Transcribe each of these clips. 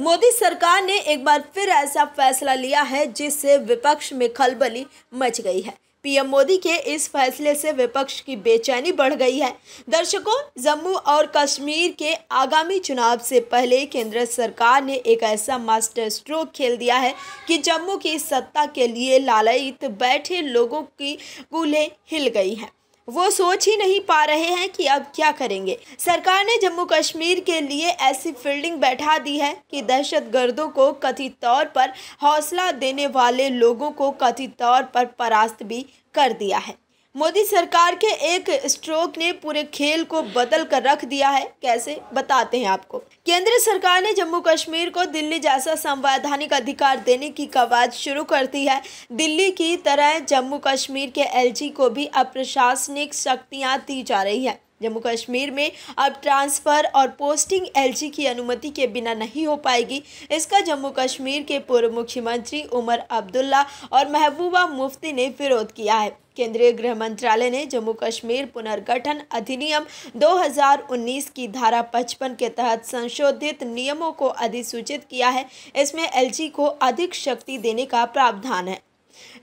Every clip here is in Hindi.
मोदी सरकार ने एक बार फिर ऐसा फैसला लिया है जिससे विपक्ष में खलबली मच गई है। पीएम मोदी के इस फैसले से विपक्ष की बेचैनी बढ़ गई है। दर्शकों, जम्मू और कश्मीर के आगामी चुनाव से पहले केंद्र सरकार ने एक ऐसा मास्टर स्ट्रोक खेल दिया है कि जम्मू की सत्ता के लिए लालयित बैठे लोगों की कूल्हे हिल गई हैं। वो सोच ही नहीं पा रहे हैं कि अब क्या करेंगे। सरकार ने जम्मू कश्मीर के लिए ऐसी फील्डिंग बैठा दी है कि दहशत गर्दों को कथित तौर पर हौसला देने वाले लोगों को कथित तौर पर परास्त भी कर दिया है। मोदी सरकार के एक स्ट्रोक ने पूरे खेल को बदल कर रख दिया है। कैसे? बताते हैं आपको। केंद्र सरकार ने जम्मू कश्मीर को दिल्ली जैसा संवैधानिक अधिकार देने की कवायद शुरू कर दी है। दिल्ली की तरह जम्मू कश्मीर के एलजी को भी अप्रशासनिक शक्तियाँ दी जा रही है। जम्मू कश्मीर में अब ट्रांसफ़र और पोस्टिंग एलजी की अनुमति के बिना नहीं हो पाएगी। इसका जम्मू कश्मीर के पूर्व मुख्यमंत्री उमर अब्दुल्ला और महबूबा मुफ्ती ने विरोध किया है। केंद्रीय गृह मंत्रालय ने जम्मू कश्मीर पुनर्गठन अधिनियम 2019 की धारा 55 के तहत संशोधित नियमों को अधिसूचित किया है। इसमें एलजी को अधिक शक्ति देने का प्रावधान है।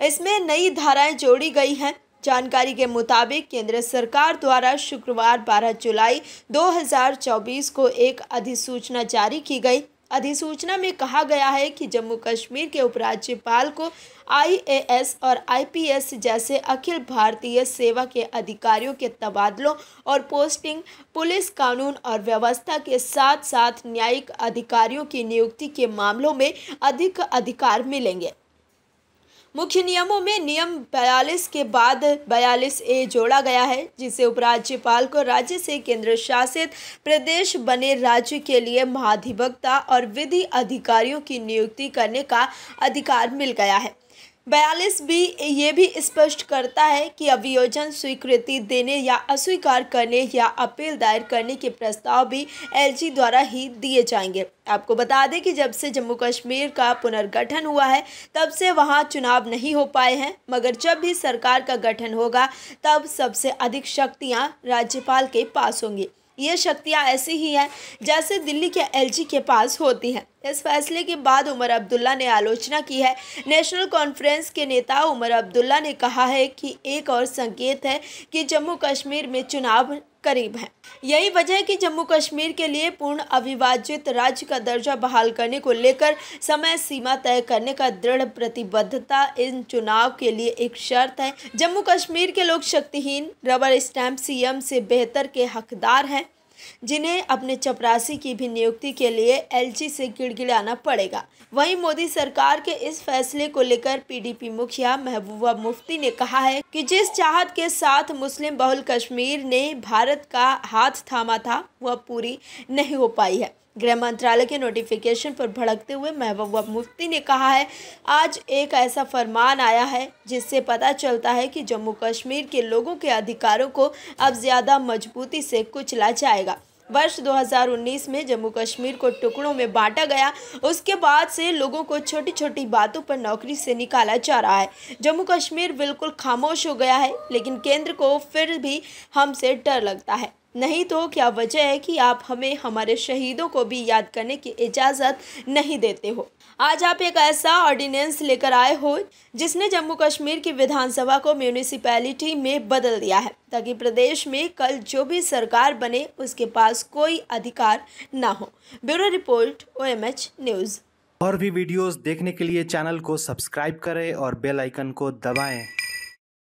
इसमें नई धाराएँ जोड़ी गई हैं। जानकारी के मुताबिक केंद्र सरकार द्वारा शुक्रवार 12 जुलाई 2024 को एक अधिसूचना जारी की गई। अधिसूचना में कहा गया है कि जम्मू कश्मीर के उपराज्यपाल को आईएएस और आईपीएस जैसे अखिल भारतीय सेवा के अधिकारियों के तबादलों और पोस्टिंग, पुलिस कानून और व्यवस्था के साथ साथ न्यायिक अधिकारियों की नियुक्ति के मामलों में अधिक अधिकार मिलेंगे। मुख्य नियमों में नियम बयालीस के बाद बयालीस ए जोड़ा गया है, जिसे उपराज्यपाल को राज्य से केंद्र शासित प्रदेश बने राज्य के लिए महाधिवक्ता और विधि अधिकारियों की नियुक्ति करने का अधिकार मिल गया है। बयालीस भी ये भी स्पष्ट करता है कि अभियोजन स्वीकृति देने या अस्वीकार करने या अपील दायर करने के प्रस्ताव भी एलजी द्वारा ही दिए जाएँगे। आपको बता दें कि जब से जम्मू कश्मीर का पुनर्गठन हुआ है, तब से वहाँ चुनाव नहीं हो पाए हैं, मगर जब भी सरकार का गठन होगा, तब सबसे अधिक शक्तियाँ राज्यपाल के पास होंगी। ये शक्तियाँ ऐसी ही हैं जैसे दिल्ली के एलजी के पास होती हैं। इस फैसले के बाद उमर अब्दुल्ला ने आलोचना की है। नेशनल कॉन्फ्रेंस के नेता उमर अब्दुल्ला ने कहा है कि एक और संकेत है कि जम्मू कश्मीर में चुनाव करीब है। यही वजह है कि जम्मू कश्मीर के लिए पूर्ण अविभाजित राज्य का दर्जा बहाल करने को लेकर समय सीमा तय करने का दृढ़ प्रतिबद्धता इन चुनाव के लिए एक शर्त है। जम्मू कश्मीर के लोग शक्तिहीन, रबर स्टैंप सीएम से बेहतर के हकदार हैं, जिन्हें अपने चपरासी की भी नियुक्ति के लिए एलजी से गिड़गिड़ाना पड़ेगा। वहीं मोदी सरकार के इस फैसले को लेकर पीडीपी मुखिया महबूबा मुफ्ती ने कहा है कि जिस चाहत के साथ मुस्लिम बहुल कश्मीर ने भारत का हाथ थामा था, वह पूरी नहीं हो पाई है। गृह मंत्रालय के नोटिफिकेशन पर भड़कते हुए महबूबा मुफ्ती ने कहा है, आज एक ऐसा फरमान आया है, जिससे पता चलता है कि जम्मू कश्मीर के लोगों के अधिकारों को अब ज़्यादा मजबूती से कुचला जाएगा। वर्ष 2019 में जम्मू कश्मीर को टुकड़ों में बांटा गया। उसके बाद से लोगों को छोटी छोटी बातों पर नौकरी से निकाला जा रहा है। जम्मू कश्मीर बिल्कुल खामोश हो गया है, लेकिन केंद्र को फिर भी हमसे डर लगता है। नहीं तो क्या वजह है कि आप हमें, हमारे शहीदों को भी याद करने की इजाज़त नहीं देते हो? आज आप एक ऐसा ऑर्डिनेंस लेकर आए हो, जिसने जम्मू कश्मीर की विधानसभा को म्यूनिसिपैलिटी में बदल दिया है, ताकि प्रदेश में कल जो भी सरकार बने, उसके पास कोई अधिकार ना हो। ब्यूरो रिपोर्ट ओ न्यूज़ और भी वीडियोस देखने के लिए चैनल को सब्सक्राइब करें और बेल आइकन को दबाएँ।